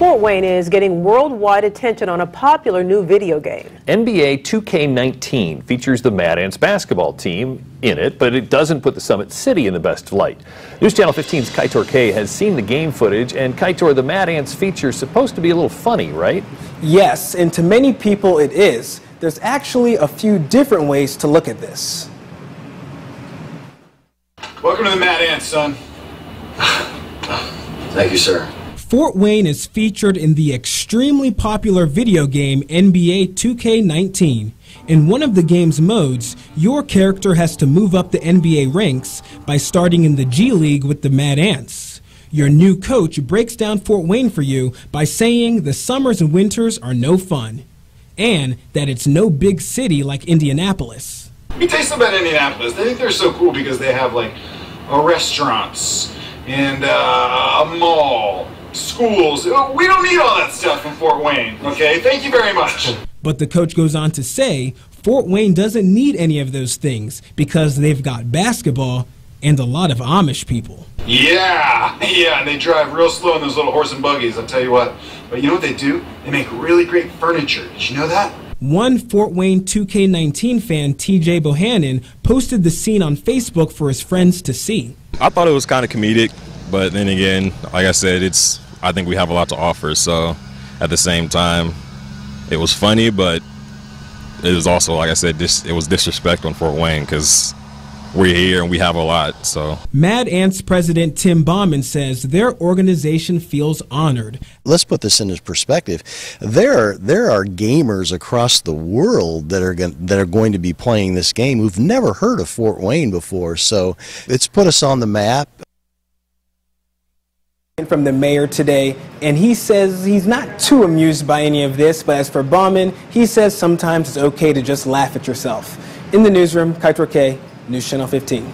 Fort Wayne is getting worldwide attention on a popular new video game. NBA 2K19 features the Mad Ants basketball team in it, but it doesn't put the Summit City in the best light. News Channel 15's Kaitor K has seen the game footage, and Kaitor, the Mad Ants feature is supposed to be a little funny, right? Yes, and to many people it is. There's actually a few different ways to look at this. Welcome to the Mad Ants, son. Thank you, sir. Fort Wayne is featured in the extremely popular video game NBA 2K19. In one of the game's modes, your character has to move up the NBA ranks by starting in the G League with the Mad Ants. Your new coach breaks down Fort Wayne for you by saying the summers and winters are no fun, and that it's no big city like Indianapolis. Let me tell you something about Indianapolis. They think they're so cool because they have like restaurants and uh, a mall schools. Uh, we don't need all that stuff in Fort Wayne, okay? Thank you very much. But the coach goes on to say Fort Wayne doesn't need any of those things because they've got basketball and a lot of Amish people. Yeah, yeah, and they drive real slow in those little horse and buggies, I'll tell you what. But you know what they do? They make really great furniture. Did you know that? One Fort Wayne 2K19 fan, TJ Bohannon, posted the scene on Facebook for his friends to see. I thought it was kind of comedic. But then again, like I said, it's I think we have a lot to offer. So at the same time, it was funny, but it was also like I said, this it was disrespect on Fort Wayne because we're here and we have a lot. So Mad Ants president Tim Bauman says their organization feels honored. Let's put this into perspective. There are there are gamers across the world that are going that are going to be playing this game who've never heard of Fort Wayne before. So it's put us on the map from the mayor today, and he says he's not too amused by any of this, but as for Bauman, he says sometimes it's okay to just laugh at yourself. In the newsroom, Kaitor K, News Channel 15.